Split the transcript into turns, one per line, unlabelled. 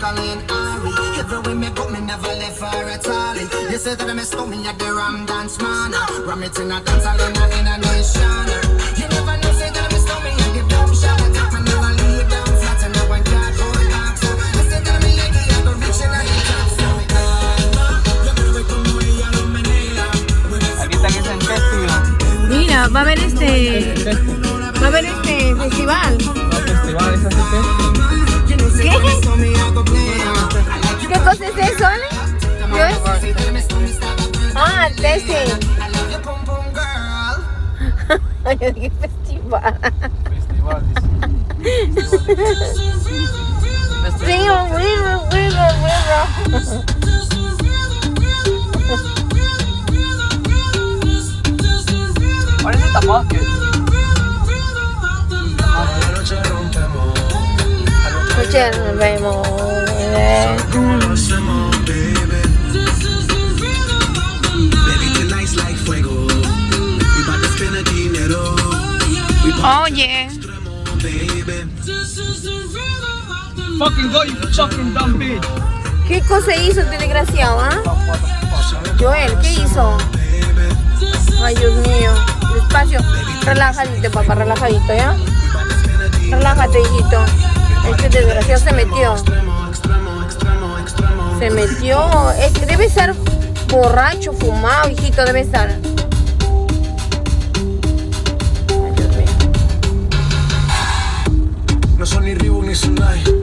Colleen Ari. Everywhere me go, me never left for a tally. You say that I miss me at the Ram Dance Man. Ram it in a dance hall in a, in a nation. You never know, say that I miss me at the Boom Shop. I take me never lay down flat in a box. You say
on, testing. Naging festival.
Festival.
Festival.
Festival.
Festival.
What is
it about you?
Escuchen, vemos. Oye,
baby.
Fucking go, you fucking dumb bitch.
¿qué cosa hizo el desgraciado, ah? Joel, ¿qué hizo? Ay, Dios mío. Despacio. Relájate, papá, relajadito, ¿ya? Relájate, hijito. Este desgraciado se metió. Se metió. Es que debe estar borracho, fumado, hijito, debe estar. son ni Reebok ni Sonai